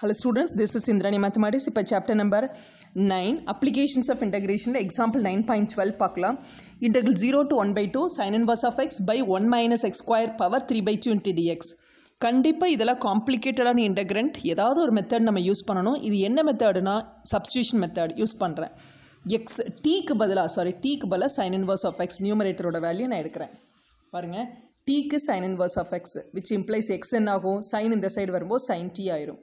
Hello students this is Indrani Mathematics. இப்போ chapter number 9 applications of integration example 9.12 பார்க்கலாம். Integral 0 to 1 two 2 sin inverse of x by 1 minus x square power 3 by 2 into dx. கண்டிப்பாக இதெல்லாம் காம்ப்ளிகேட்டடான integrand ஏதாவது ஒரு method நம்ம use பண்ணணும். இது என்ன மெத்தடுனா சப்ஸ்டியூஷன் மெத்தட் யூஸ் பண்ணுறேன் எக்ஸ் டீக்கு பதிலாக சாரி டீக்கு பதிலாக சைன் இன்வர்ஸ் ஆஃப் எக்ஸ் நியூமரேட்டரோட வேல்யூ நான் எடுக்கிறேன். பாருங்கள் டீக்கு sine inverse of X which implies X என்ன ஆகும் சைன் இந்த சைடு வரும்போது சைன் டி ஆயிரும்.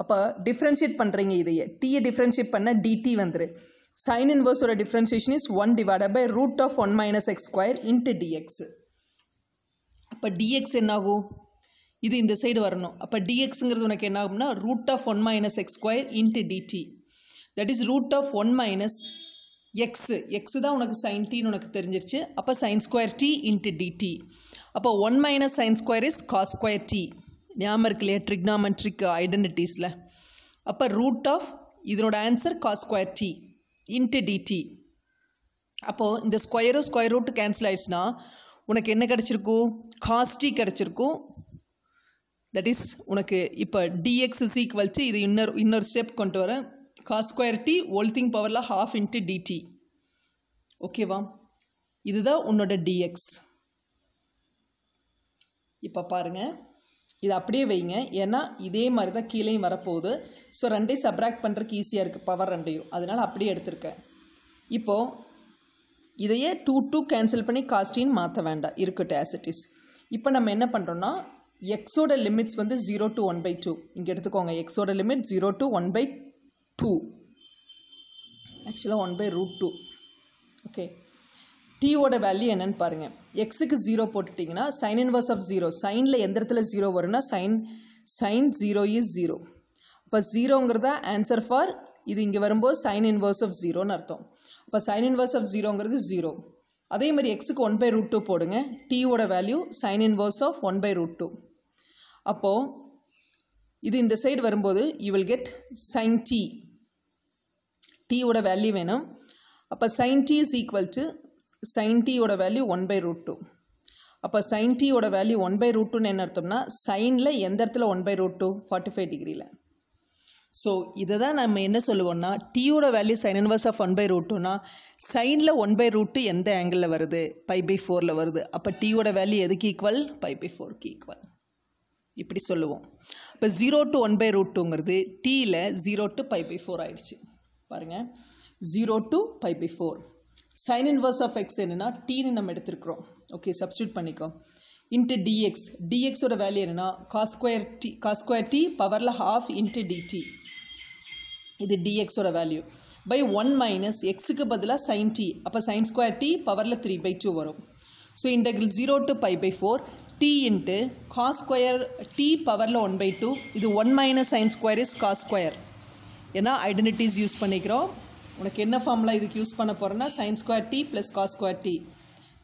அப்போ டிஃப்ரென்ஷியேட் பண்ணுறீங்க இதையே. டீயை டிஃப்ரென்ஷியேட் பண்ண டிடி வந்துரு. Sine இன்வர்ஸோட differentiation is one divide by root of one minus X square into dx அப்போ டிஎக்ஸ் என்னாகும்? இது இந்த சைடு வரணும். அப்போ டிஎக்ஸுங்கிறது உனக்கு என்ன ஆகும்னா root of one minus X square into dt that is root of one minus X X தான் உனக்கு சைன் டின்னு உனக்கு தெரிஞ்சிருச்சு. அப்போ sine square T into dt அப்போ one minus sine square is cos square T ஞாபகம் இருக்கு இல்லையா ட்ரிக்னாமெட்ரிக் ஐடென்டிட்டிஸில் அப்போ ரூட் ஆஃப் இதனோட answer cos square T into dt அப்போது இந்த ஸ்கொயரும் ஸ்கொயர் ரூட்டு கேன்சல் ஆயிடுச்சுன்னா உனக்கு என்ன கிடச்சிருக்கும்? காஸ் டி கிடச்சிருக்கும். தட் இஸ் உனக்கு இப்போ டிஎக்ஸ் இஸ் ஈக்குவல் டு இது இன்னொரு இன்னொரு ஸ்டெப் கொண்டு வரேன் காஸ் ஸ்கொயர் டி ஓல்திங் பவரில் ஹாஃப் இன்ட்டு டிடி ஓகேவா இதுதான் உன்னோட டிஎக்ஸ் இப்போ பாருங்கள் இதை அப்படியே வைங்க. ஏன்னா இதே மாதிரி தான் கீழேயும் வரப்போகுது. ஸோ ரெண்டையும் சப்ராக்ட் பண்ணுறதுக்கு ஈஸியாக இருக்குது பவர் ரெண்டையும். அதனால் அப்படியே எடுத்திருக்கேன் இப்போது இதையே டூ டூ கேன்சல் பண்ணி காஸ்டின்னு மாற்ற வேண்டாம். இருக்கட்டும் ஆசிட்டிஸ் இப்போ நம்ம என்ன பண்ணுறோன்னா எக்ஸோட லிமிட்ஸ் வந்து zero to one by two இங்கே எடுத்துக்கோங்க. எக்ஸோட limit zero to one by two ஆக்சுவலாக one by root two okay டீவோட value என்னன்னு பாருங்கள் எக்ஸுக்கு ஜீரோ போட்டுட்டிங்கன்னா சைன் இன்வர்ஸ் ஆஃப் ஜீரோ சைனில் எந்த இடத்துல ஜீரோ வரும்னா sine sine zero is zero இப்போ ஜீரோங்கிறத ஆன்சர் ஃபார் இது இங்கே வரும்போது சைன் இன்வர்ஸ் ஆஃப் ஜீரோன்னு அர்த்தம். இப்போ சைன் இன்வர்ஸ் ஆஃப் ஜீரோங்கிறது ஜீரோ அதே மாதிரி எக்ஸுக்கு ஒன் பை ரூட் டூ போடுங்க. டீவோட value sine inverse of one by root two அப்போது இது இந்த சைடு வரும்போது you will get sine t டீவோட value வேணும். அப்போ sine t is equal to sine டியோட value one by root two அப்போ சைன் டியோட value one by root டூன்னு என்ன அர்த்தம்னா சைனில் எந்த இடத்துல one by root two forty five டிகிரியில் ஸோ இதை தான் நம்ம என்ன சொல்லுவோம்னா டீயோட value sine inverse of one by root டூனா சைனில் ஒன் பை ரூட் டூ எந்த ஆங்கிளில் வருது? பை பை ஃபோரில் வருது. அப்போ டீயோட வேல்யூ எதுக்கு ஈக்குவல் பை பை ஃபோருக்கு ஈக்குவல் இப்படி சொல்லுவோம். இப்போ zero to one by root டூங்கிறது டீயில் zero to pi by four ஆயிடுச்சு. பாருங்கள் zero to pi by four sine inverse of X என்னென்னா டீன்னு நம்ம எடுத்துருக்குறோம். ஓகே சப்ஸ்டியூட் பண்ணிக்கோ. இன்ட்டு டிஎக்ஸ் டிஎக்ஸோட வேல்யூ என்னென்னா cos square square t cos square square t பவரில் ஹாஃப் இன்ட்டு டிடி இது டிஎக்ஸோட வேல்யூ பை ஒன் மைனஸ் எக்ஸுக்கு பதிலாக சைன் டி அப்போ சைன் ஸ்கொயர் டி பவரில் த்ரீ பை டூ வரும். So integral zero to pi by four T into cos square T பவரில் one by two இது one minus sine square is cos square ஏன்னா identities use பண்ணிக்கிறோம். உனக்கு என்ன formula இதுக்கு use பண்ண போகிறேன்னா sine square t plus cos square t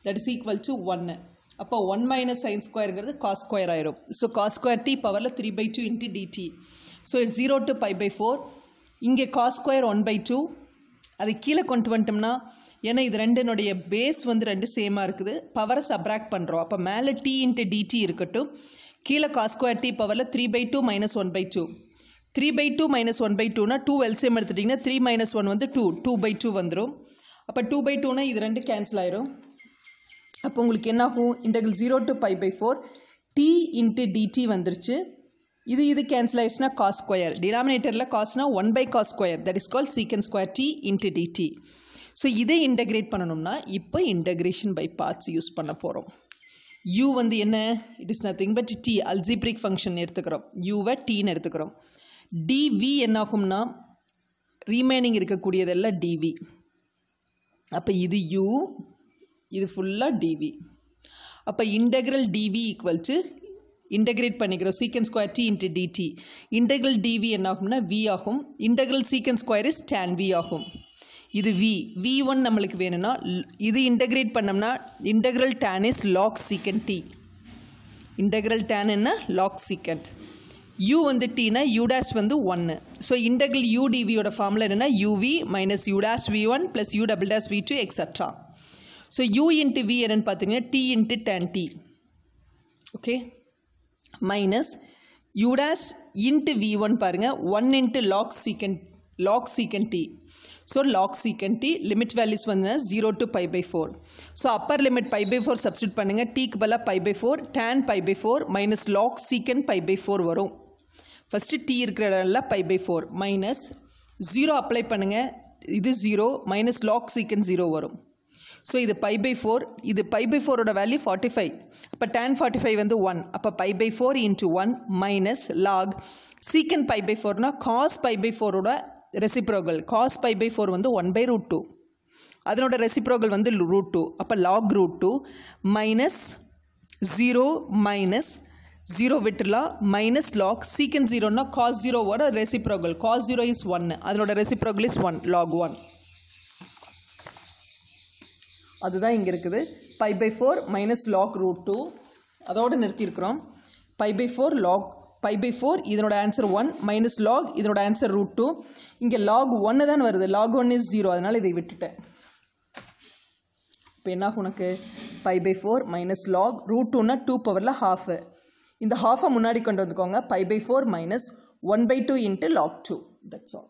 that is equal to ஒன்று அப்போ ஒன் மைனஸ் சைன் ஸ்கொயருங்கிறது காஸ் ஸ்கொயர் ஆயிரும். ஸோ காஸ் ஸ்கொயர் டி பவரில் three by two into dt so zero to pi by four இங்கே cos square one by two அது கீழே கொண்டு வந்துட்டோம்னா ஏன்னா இது ரெண்டினுடைய பேஸ் வந்து ரெண்டு சேமாக இருக்குது. பவரை சப்ராக்ட் பண்ணுறோம் அப்போ மேலே டி இன்ட்டு டிடி இருக்கட்டும். கீழே காஸ் ஸ்கொயர் டி பவரில் three by two minus one by two three by two minus one by டூனா டூ எல்சிஎம் எடுத்துட்டிங்கன்னா த்ரீ மைனஸ் ஒன் வந்து டூ டூ பை டூ வந்துடும் அப்போ டூ பை டூனா இது ரெண்டு கேன்சல் ஆயிரும். அப்போ உங்களுக்கு என்ன ஆகும் integral zero to pi by four T into dt வந்துருச்சு. இது இது கேன்சல் ஆயிடுச்சுன்னா காஸ் ஸ்கொயர் டினாமினேட்டரில் காஸ்னா one by cos square that is call secant square T into dt so இதை இன்டகிரேட் பண்ணணும்னா இப்போ இன்டகிரேஷன் பை பார்ட்ஸ் யூஸ் பண்ண போகிறோம் யூ வந்து என்ன? It is nothing but T algebraic function எடுத்துக்கிறோம். யூவை டீன்னு எடுத்துக்கிறோம். டிவி என்னாகும்னா ரீமைனிங் இருக்கக்கூடியதெல்லாம் டிவி அப்போ இது யூ இது ஃபுல்லாக டிவி அப்போ integral dv equal to integrate பண்ணிக்கிறோம் secant square T into dt integral dv என்ன ஆகும்னா வி ஆகும். Integral secant square is tan v ஆகும். இது வி வி ஒன் நம்மளுக்கு வேணும்னா இது இன்டெகிரேட் பண்ணோம்னா integral tan is log secant T integral tan என்ன? லாக் சீக்கண்ட் யூ வந்து டீனா யூ டேஷ் வந்து ஒன்று ஸோ இன்டெக்ரல் யூடிவியோட ஃபார்மில் என்னென்னா u v minus u dash v one plus u double dash v two extra so u into v என்னென்னு பார்த்தீங்கன்னா t into tan t okay minus u dash into v one பாருங்கள் one into log secant log secant t so log secant t limit values வந்து zero to pi by four so upper limit pi by four substitute பண்ணுங்கள் டீக்கு பதிலாக pi by four tan pi by four minus log secant pi by four வரும். First D இருக்கிற இடம்ல pi by four minus zero apply பண்ணுங்கள் இது zero minus log secant zero வரும். So இது pi by four இது பை பை ஃபோரோட value forty five அப்போ tan forty five வந்து ஒன் அப்போ pi by four into one minus log secant pi by ஃபோர்னா cos pi by ஃபோரோட reciprocal cos pi by four வந்து one by root two அதனோட reciprocal வந்து root two அப்போ log root two minus zero minus zero விட்டுலாம் minus log secant ஜீரோனா cos ஜீரோவோட reciprocal cos zero is ஒன்று அதனோட reciprocal is one log one அதுதான் இங்கே இருக்குது. Pi by four minus log root two அதோடு நிறுத்தியிருக்கிறோம். Pi by four log pi by four இதனோட ஆன்சர் ஒன் மைனஸ் லாக் இதனோட ஆன்சர் ரூட் டூ இங்கே லாக் ஒன்று தான் வருது. லாக் ஒன் இஸ் ஜீரோ அதனால் இதை விட்டுட்டேன். இப்போ என்ன ஆகும் உனக்கு? Pi by four minus log root டூனா டூ பவரில் ஹாஃபு இந்த ஹாஃபை முன்னாடி கொண்டு வந்துக்கோங்க. Pi by four minus one by two into log two that's all